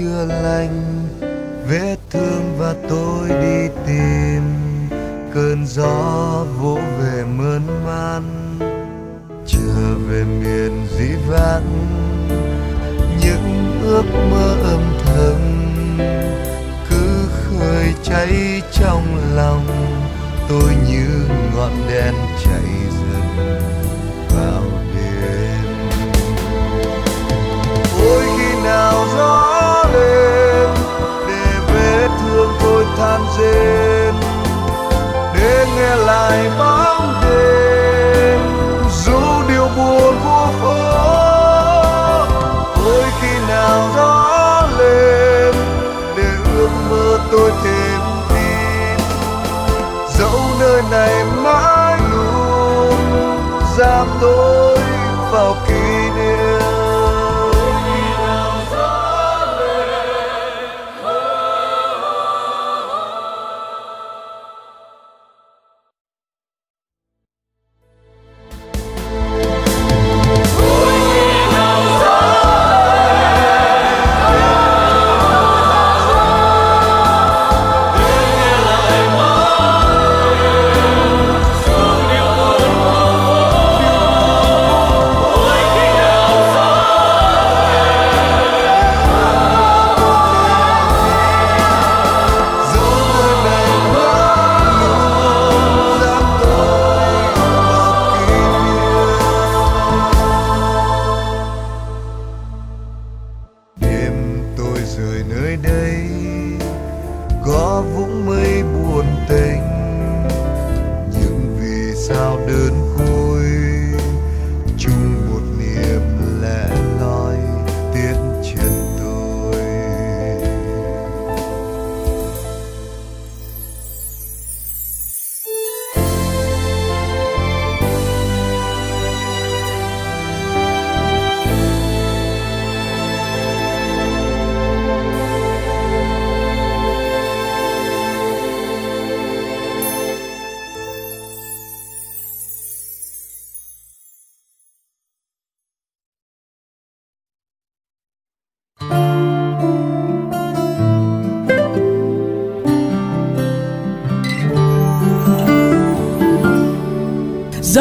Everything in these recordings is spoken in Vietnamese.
chưa lấy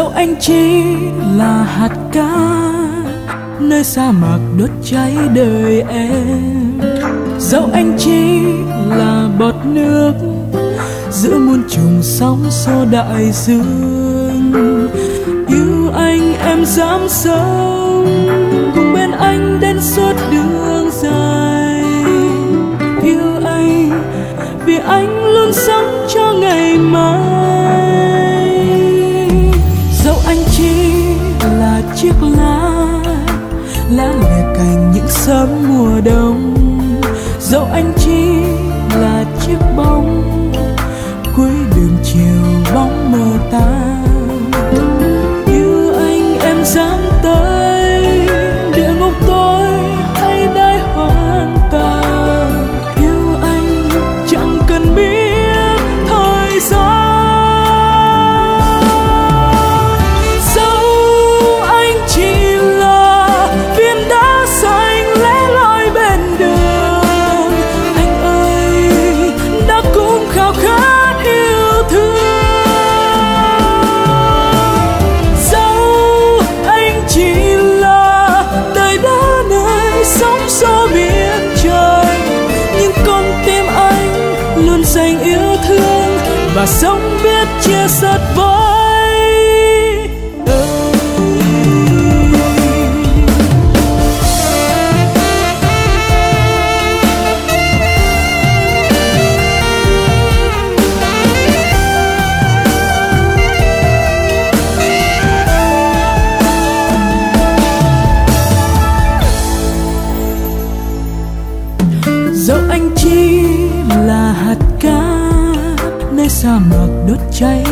theo anh chỉ là hạt cát, nơi sa mạc đốt cháy đời em. Dẫu anh chỉ là bọt nước giữa muôn trùng sóng xô đại dương, yêu anh em dám sống cùng bên anh đến suốt đường dài. Yêu anh vì anh luôn sống cho ngày mai. chiếc lá lá là cành những sớm mùa đông. Dẫu anh chi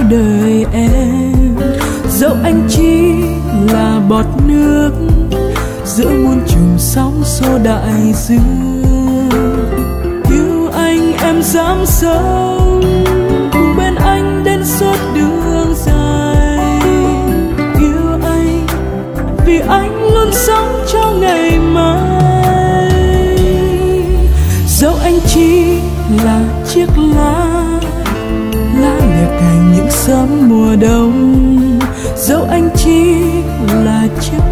đời em. Dẫu anh chỉ là bọt nước giữa muôn trùng sóng xô đại dương yêu anh em dám sống, cùng bên anh đến suốt đường dài. Yêu anh vì anh luôn sống cho ngày mai. Dẫu anh chỉ là dẫu anh chỉ là chiếc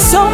so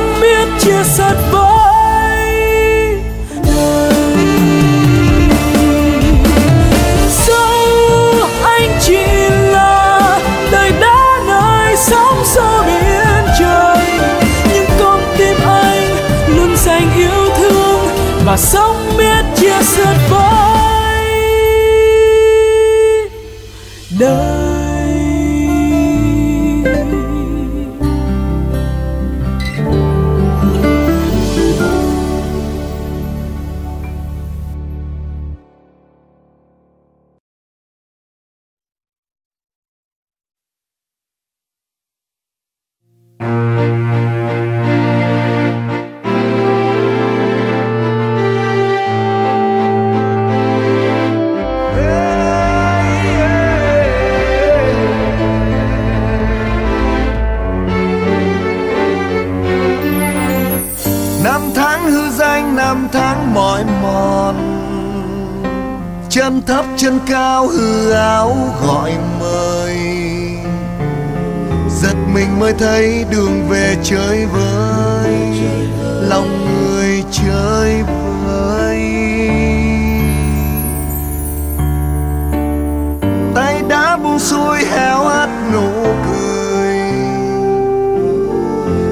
suối héo hắt nụ cười.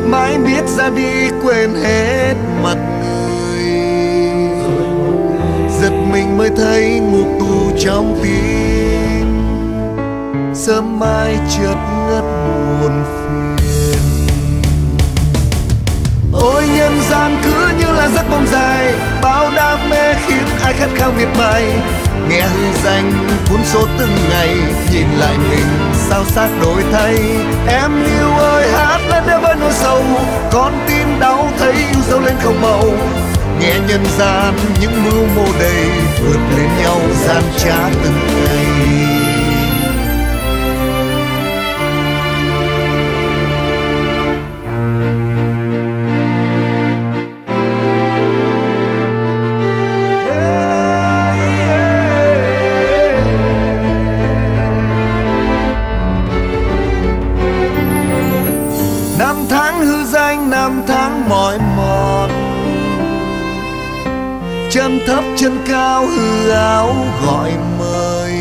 Mãi biết ra đi quên hết mặt người. Giật mình mới thấy ngục tù trong tim. Sớm mai chợt ngất buồn phiền. Ôi nhân gian cứ như là giấc mộng dài, bao đam mê khiến ai khát khao miệt mài nghe hư danh cuốn số từng ngày, nhìn lại mình, sao xác đổi thay? Em yêu ơi, hát lên để với nỗi sầu con tim đau thấy yêu dấu lên không màu. Nghe nhân gian những mưu mô đầy vượt lên nhau, gian trá từng ngày. Thấp chân cao hư áo gọi mời.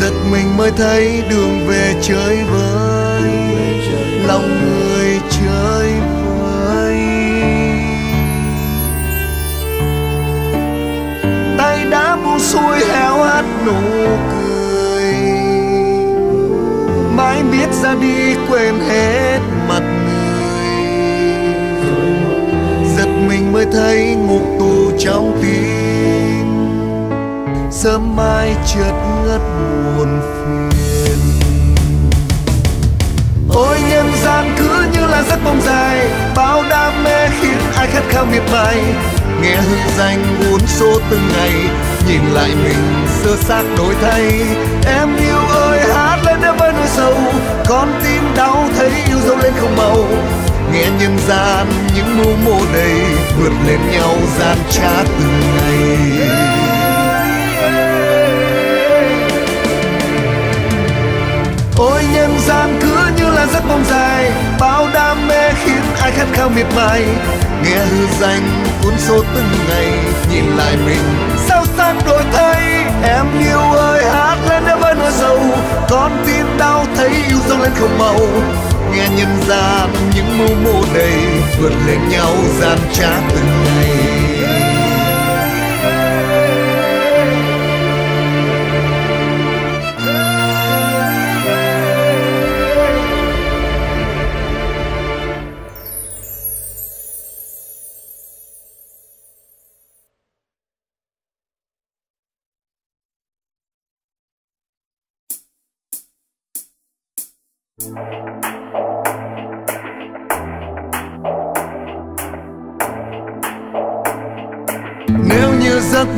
Giật mình mới thấy đường về chơi với lòng người chơi với tay đã buông xuôi héo hắt nụ cười, mãi biết ra đi quên hết mặt mình mới thấy ngục tù trong tim. Sớm mai chợt ngất buồn phiền. Ôi, nhân gian cứ như là giấc mộng dài, bao đam mê khiến ai khát khao miệt mài. Nghe hư danh uốn số từng ngày, nhìn lại mình sơ xác đổi thay. Em yêu ơi, hát lên để với nỗi sầu, con tim đau thấy yêu dấu lên không màu nghe nhân gian, những mưu mô đầy vượt lên nhau gian trá từng ngày. Ôi, nhân gian cứ như là giấc mộng dài, bao đam mê khiến ai khát khao miệt mài. Nghe hư danh cuốn số từng ngày, nhìn lại mình sao sắc đổi thay. Em yêu ơi, hát lên để với nỗi sầu, con tim đau thấy yêu dâng lên không màu nghe nhân gian những mưu mô đầy vượt lên nhau gian trá từng ngày.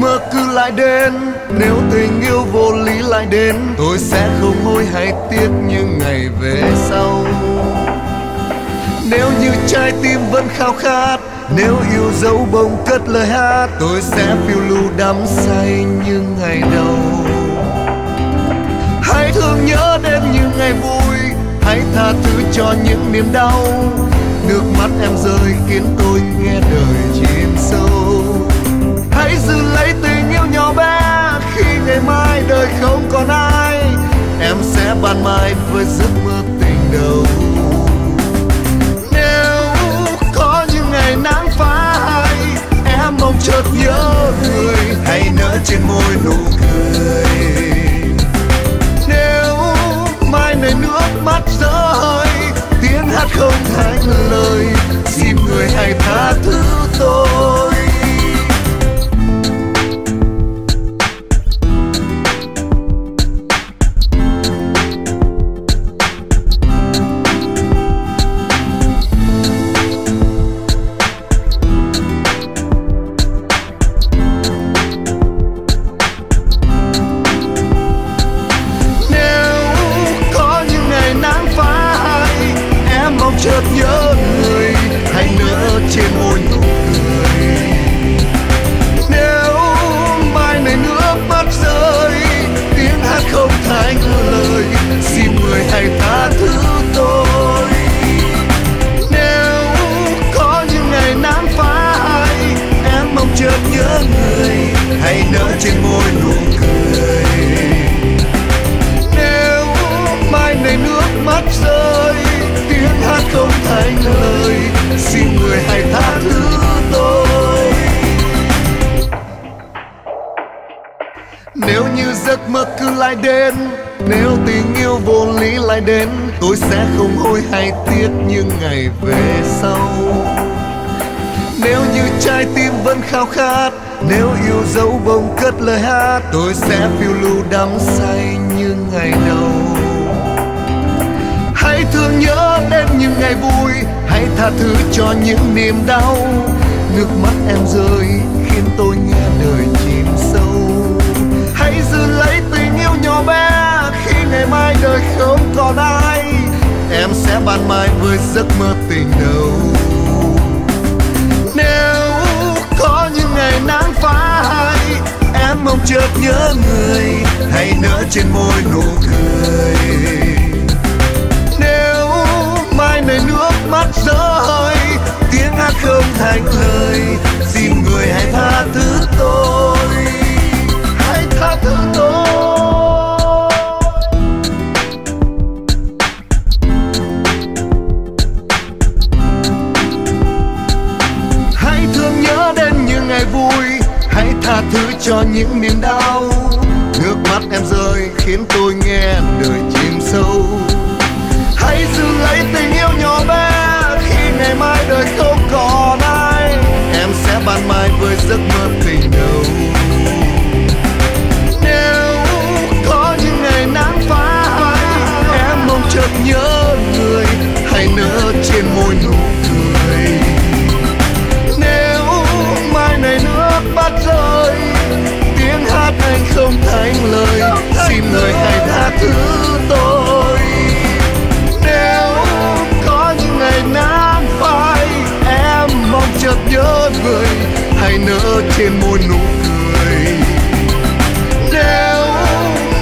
Mơ cứ lại đến. Nếu tình yêu vô lý lại đến, tôi sẽ không hối hay tiếc những ngày về sau. Nếu như trái tim vẫn khao khát, nếu yêu dấu bông cất lời hát, tôi sẽ phiêu lưu đắm say như ngày đầu. Hãy thương nhớ đến những ngày vui, hãy tha thứ cho những niềm đau. Nước mắt em rơi khiến tôi nghe đời chìm sâu. Ngày mai đời không còn ai. Em sẽ ban mai với giấc mơ tình đầu. Nếu có những ngày nắng phai, em mong chợt nhớ người hay nở trên môi nụ cười. Nếu mai này nước mắt rơi, tiếng hát không thành lời, xin người hãy tha thứ tôi. Mơ cứ lại đến. Nếu tình yêu vô lý lại đến, tôi sẽ không hối hay tiếc những ngày về sau. Nếu như trái tim vẫn khao khát, nếu yêu dấu bông cất lời hát, tôi sẽ phiêu lưu đắm say như ngày đầu. Hãy thương nhớ đến những ngày vui, hãy tha thứ cho những niềm đau. Nước mắt em rơi khiến tôi nghe đời chìm sâu ngày mai đời không còn ai. Em sẽ ban mai với giấc mơ tình đầu. Nếu có những ngày nắng phai, em mong chợt nhớ người hãy nở trên môi nụ cười. Nếu mai này nước mắt rơi, tiếng hát không thành lời, xin người hãy tha thứ tôi. Hãy tha thứ tôi. Tha thứ cho những niềm đau. Nước mắt em rơi khiến tôi nghe đời chìm sâu. Hãy giữ lấy tình yêu nhỏ bé khi ngày mai đời không còn ai. Em sẽ ban mai với giấc mơ tình đầu. Nếu có những ngày nắng phai em mong chợt nhớ người hãy nở trên môi nụ cười. Không lời, xin lời hãy tha thứ tôi. Nếu có những ngày nắng phai, em mong chợt nhớ người, hãy nở trên môi nụ cười. Nếu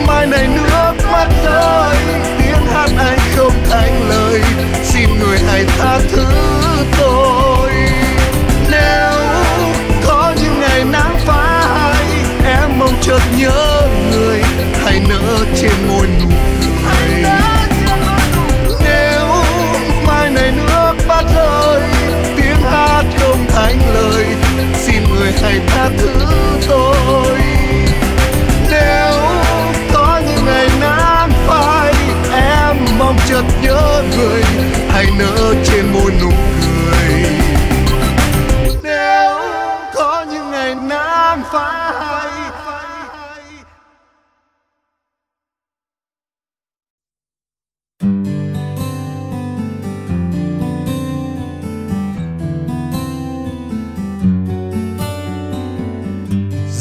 mai này nước mắt rơi, tiếng hát anh không thành lời, xin người hãy tha thứ tôi. Chợt nhớ người hãy nở trên môi nụ cười nếu mai này nước mắt rơi, tiếng hát không thành lời, xin người hãy tha thứ tôi. Nếu có những ngày nắng phai, em mong chợt nhớ người hãy nở trên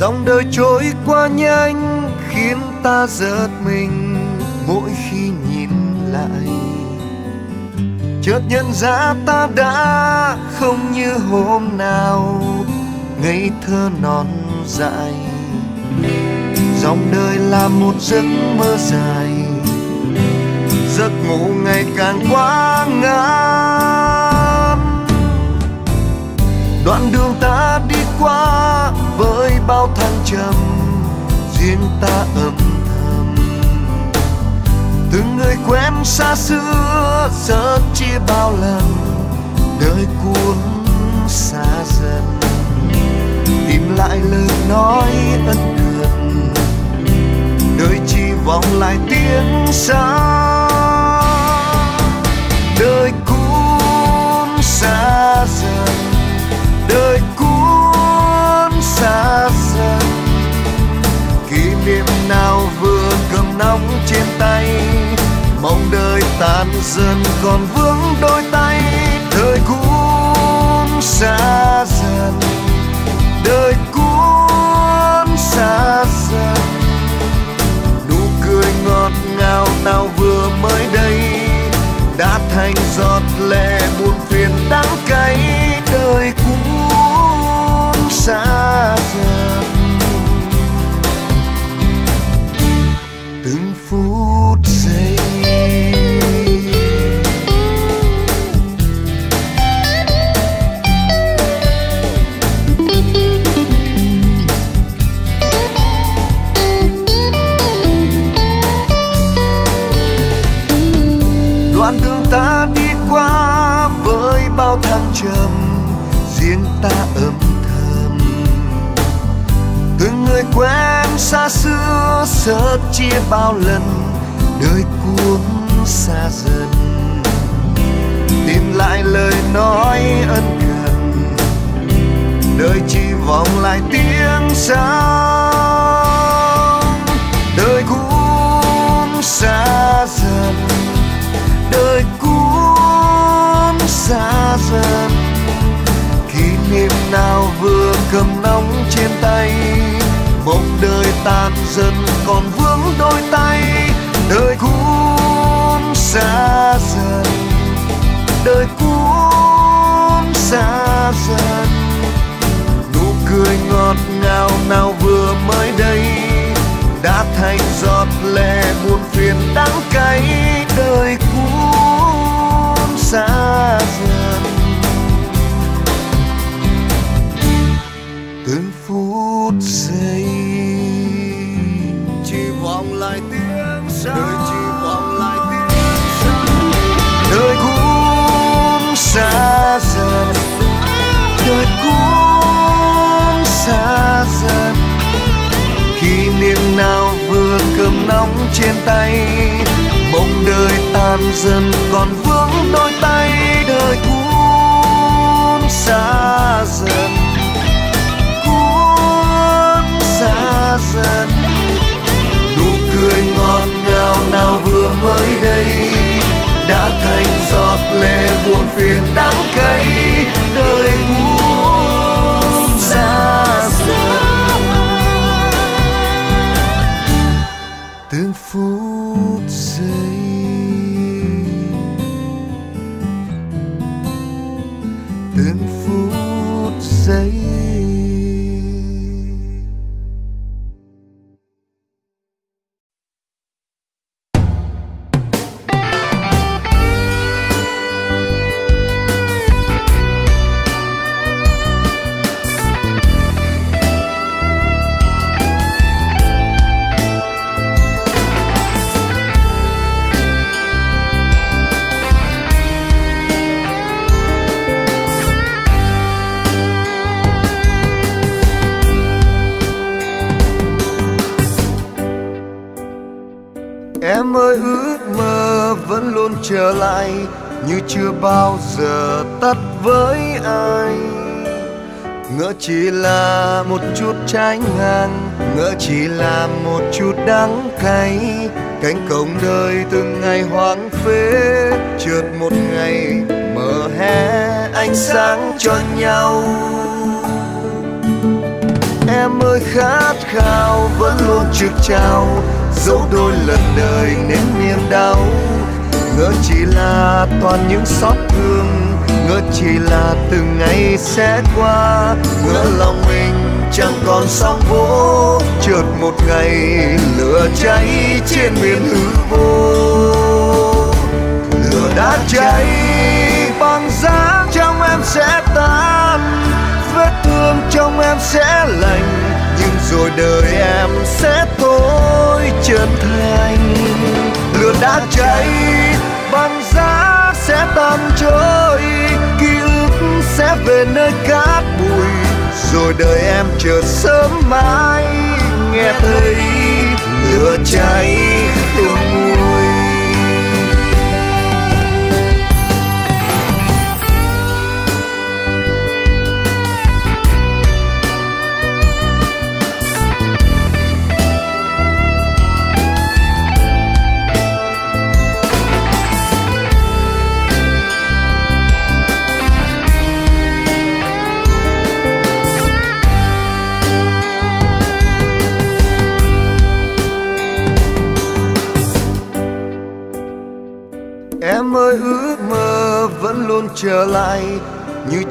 dòng đời trôi qua nhanh, khiến ta giật mình mỗi khi nhìn lại. Chợt nhận ra ta đã không như hôm nào, ngây thơ non dại. Dòng đời là một giấc mơ dài, giấc ngủ ngày càng quá ngắn đoạn đường ta đi qua với bao thăng trầm riêng ta âm thầm. Từng người quen xa xưa giờ chia bao lần đời cuốn xa dần. Tìm lại lời nói ân cần đời chỉ vọng lại tiếng xa. Đời cuốn kỷ nào vừa cầm nóng trên tay. Mong đời tan dần còn vướng đôi tay. Thời cuốn xa dần, đời cuốn xa dần. Nụ cười ngọt ngào nào vừa mới đây, đã thành giọt lệ buồn phiền đắng cay. Đời cuốn xa dần quen xa xưa, sớt chia bao lần đời cuốn xa dần. Tìm lại lời nói ân cần đời chỉ vọng lại tiếng sao đời cuốn xa dần đời cuốn xa dần. Kỷ niệm nào vừa cầm nóng trên tay mong đời tan dần còn vướng đôi tay. Đời cũng xa dần, đời cũng xa dần. Nụ cười ngọt ngào nào vừa mới đây, đã thành giọt lệ buồn phiền đắng cay. Đời cũng xa dần. Đời chỉ vọng lại tiếng sao đời cũng xa dần. Đời cũng xa dần. Kỷ niệm nào vừa cầm nóng trên tay mong đời tan dần còn vướng đôi tay. Đời cũng xa dần. Cũng xa dần. Đã thành giọt lệ buồn phiền đắng cay đời cũng xa dần từng ước mơ vẫn luôn trở lại, Như chưa bao giờ tắt với ai. Ngỡ chỉ là một chút trái ngang, Ngỡ chỉ là một chút đắng cay. Cánh cổng đời từng ngày hoang phế, trượt một ngày mở hé ánh sáng cho nhau. Em ơi, khát khao vẫn luôn trực trao dẫu đôi lần đời nên niềm đau, ngỡ chỉ là toàn những xót thương, ngỡ chỉ là từng ngày sẽ qua, ngỡ lòng mình chẳng còn sóng vỗ chợt một ngày lửa cháy trên miền hư vô. Lửa đã cháy bằng giá trong em sẽ tan, vết thương trong em sẽ lành nhưng rồi đời em sẽ thôi chân thành. Lửa đã cháy, băng giá sẽ tan trôi ký ức sẽ về nơi cát bụi. Rồi đời em chờ sớm mai, nghe thấy lửa cháy. tương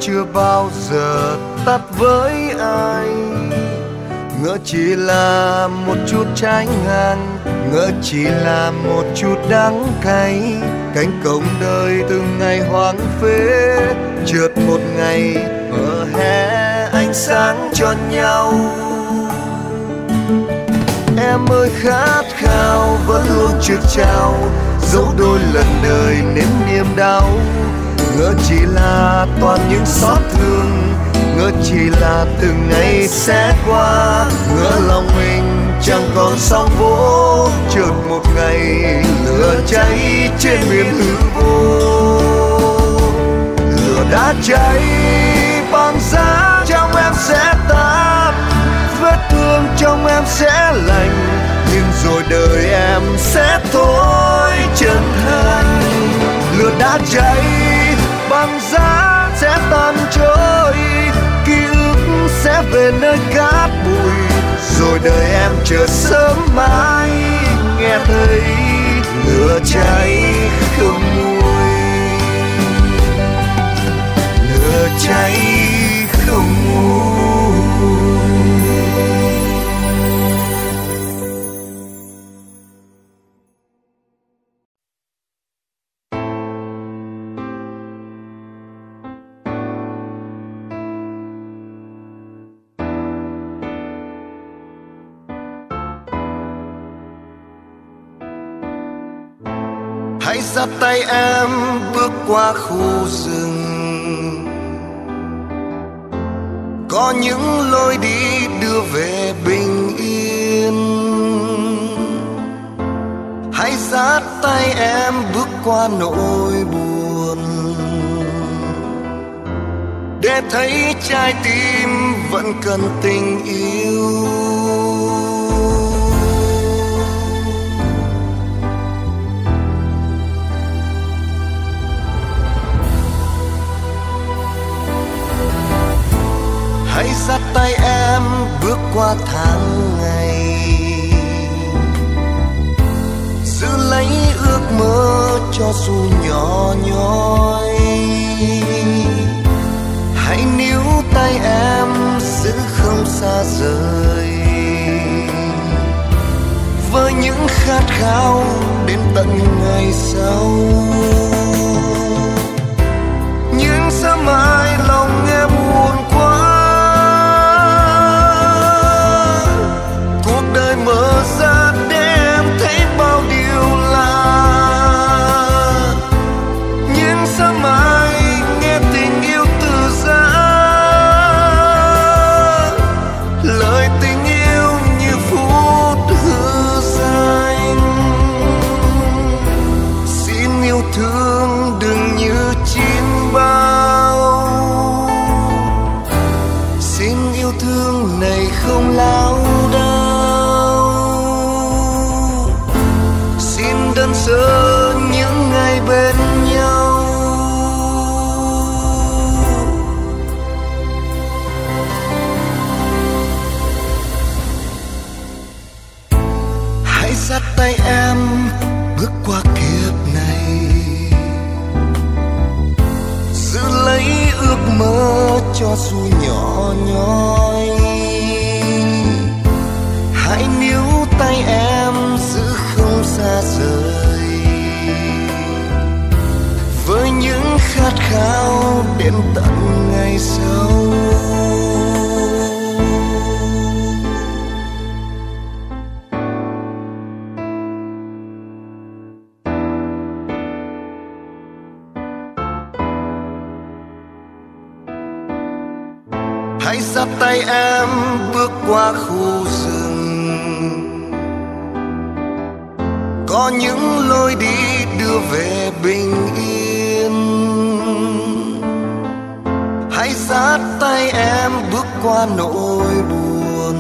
chưa bao giờ tắt với ai. Ngỡ chỉ là một chút trái ngang, Ngỡ chỉ là một chút đắng cay. Cánh cổng đời từng ngày hoang phế, trượt một ngày mở hé ánh sáng cho nhau. Em ơi, khát khao, vẫn luôn trực trao dẫu đôi lần đời nếm niềm đau ngỡ chỉ là toàn những xót thương, ngỡ chỉ là từng ngày sẽ qua. Ngỡ lòng mình chẳng còn sóng vỗ, chợt một ngày lửa cháy trên miền hư vô. Lửa đã cháy, băng giá trong em sẽ tan, vết thương trong em sẽ lành, nhưng rồi đời em sẽ thôi chân thành. Lửa đã cháy đời em chờ sớm mai nghe thấy lửa cháy không nguôi lửa cháy không nguôi dắt tay em bước qua khu rừng. Có những lối đi đưa về bình yên. Hãy dắt tay em bước qua nỗi buồn. Để thấy trái tim vẫn cần tình yêu. Hãy dắt tay em bước qua tháng ngày. Giữ lấy ước mơ cho dù nhỏ nhoi. Hãy níu tay em giữ không xa rời. Với những khát khao đến tận ngày sau. Những sớm mai yêu thương này không lao đau, xin đơn sơ những ngày bên nhau. Hãy dắt tay em khát khao nỗi buồn.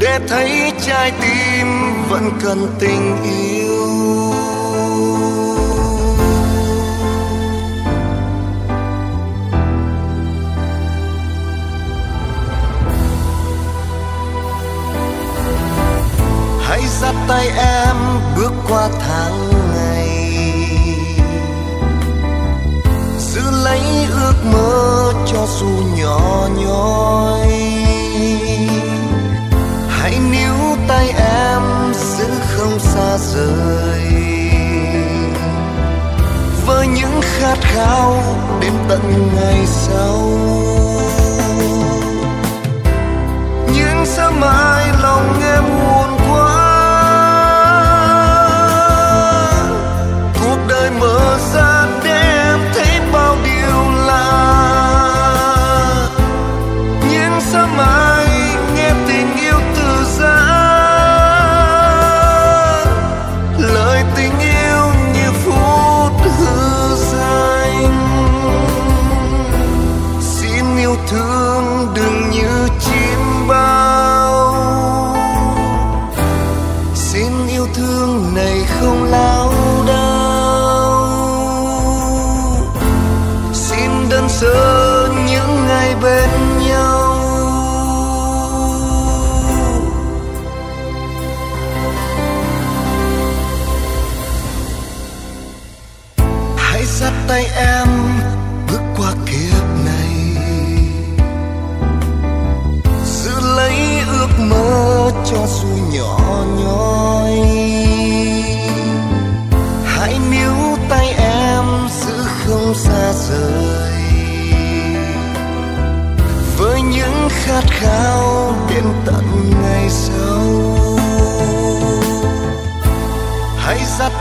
Để thấy trái tim vẫn cần tình yêu. Hãy dắt tay em bước qua tháng mơ cho dù nhỏ nhoi. Hãy níu tay em giữ không xa rời. Với những khát khao đến tận ngày sau. Những sớm mai lòng em buồn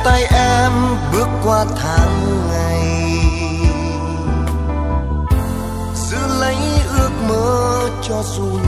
tay em bước qua tháng ngày. Giữ lấy ước mơ cho dù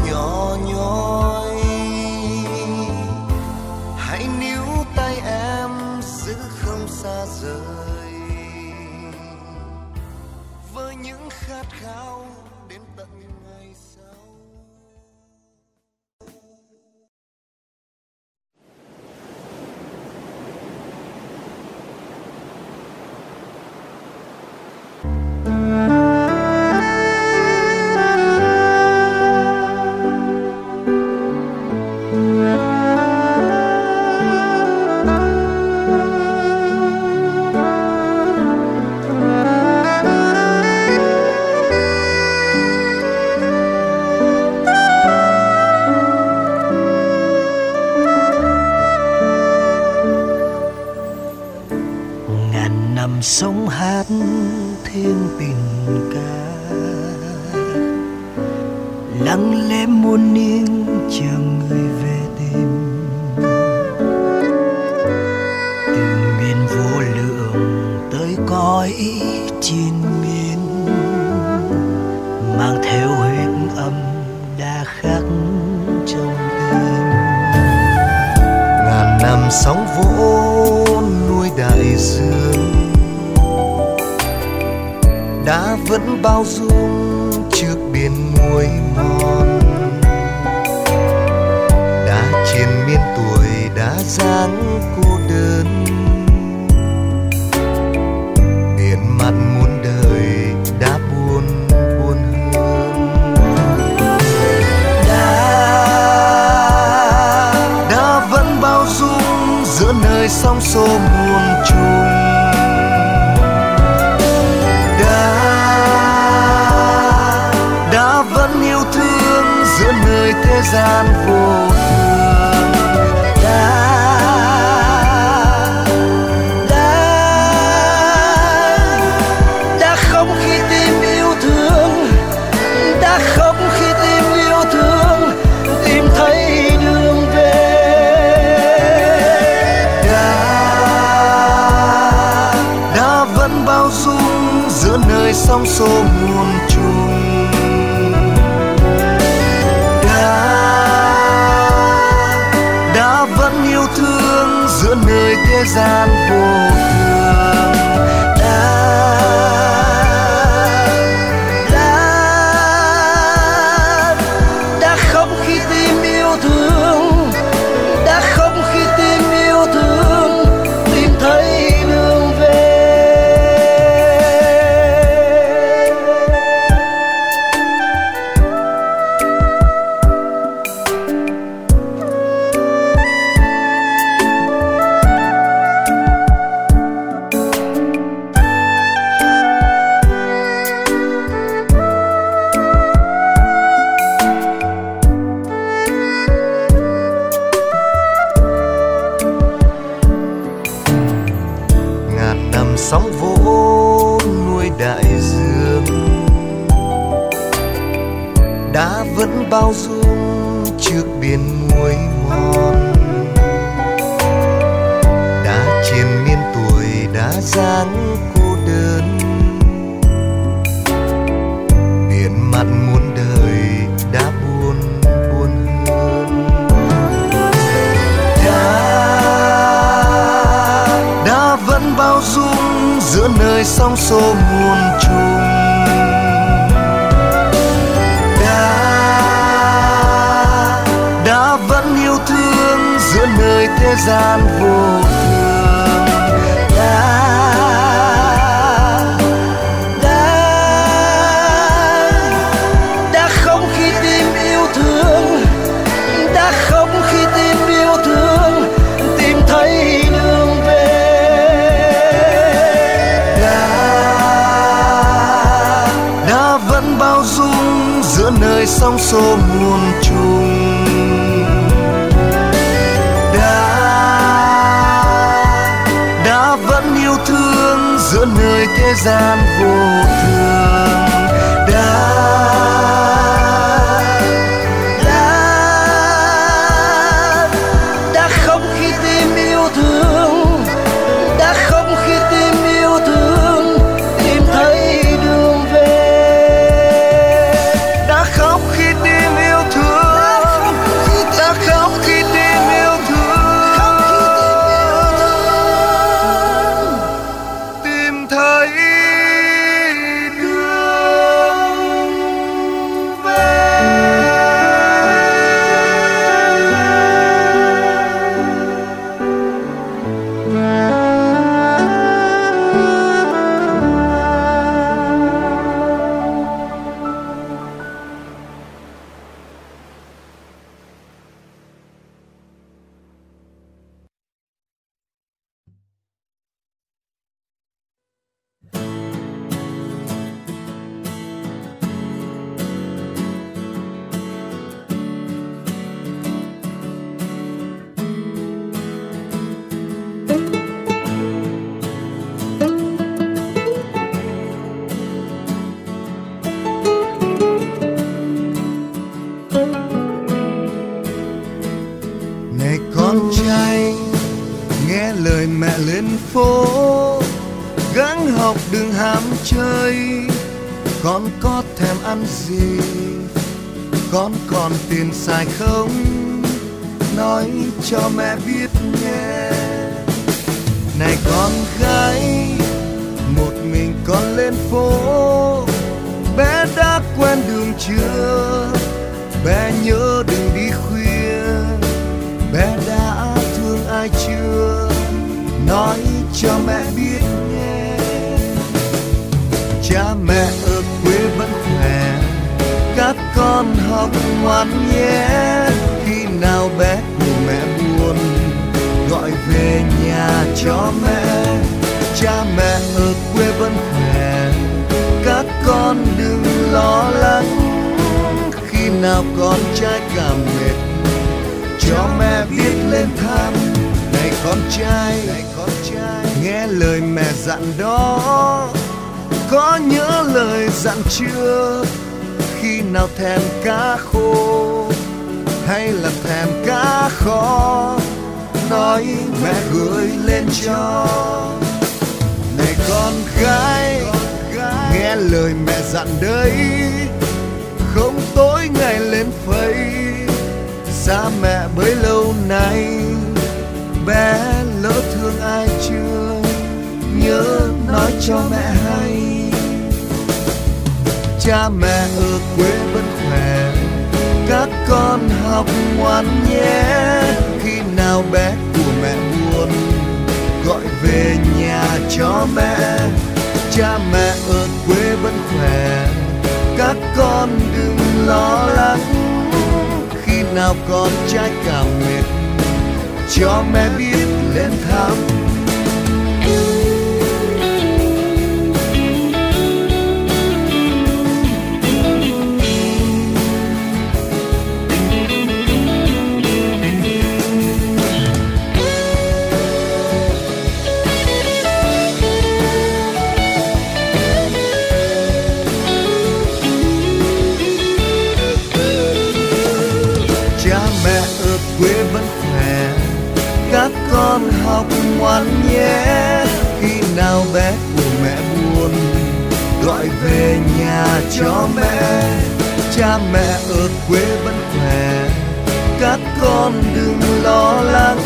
dáng sai không? Nói cho mẹ biết nhé. này con gái, một mình con lên phố. Bé đã quen đường chưa? Bé nhớ đừng đi khuya. Bé đã thương ai chưa? Nói cho mẹ biết nhé. cha mẹ ở quê vẫn khỏe các con học ngoan nhé. Khi nào bé của mẹ buồn, gọi về nhà cho mẹ. Cha mẹ ở quê vẫn khỏe, các con đừng lo lắng. Khi nào con trai cảm mệt, cho mẹ biết lên thăm này con trai này con trai, nghe lời mẹ dặn đó. Có nhớ lời dặn chưa? Khi nào thèm cá khô, hay là thèm cá kho, nói mẹ gửi lên cho. Này con gái, nghe lời mẹ dặn đấy, không tối ngày lên phây xa mẹ bấy lâu nay, bé lỡ thương ai chưa? Nhớ nói cho mẹ hay cha mẹ ở quê vẫn khỏe. Các con học ngoan nhé. Khi nào bé của mẹ buồn gọi về nhà cho mẹ. Cha mẹ ở quê vẫn khỏe. Các con đừng lo lắng. Khi nào con trai cảm mệt cho mẹ biết lên thăm. Con học ngoan nhé. Khi nào bé của mẹ buồn, gọi về nhà cho mẹ. Cha mẹ ở quê vẫn khỏe, các con đừng lo lắng.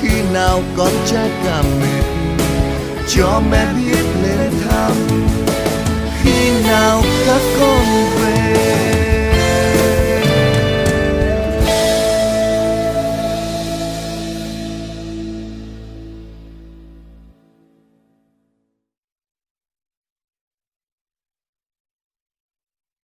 Khi nào con trai cảm mệt cho mẹ biết lên thăm. Khi nào các con về.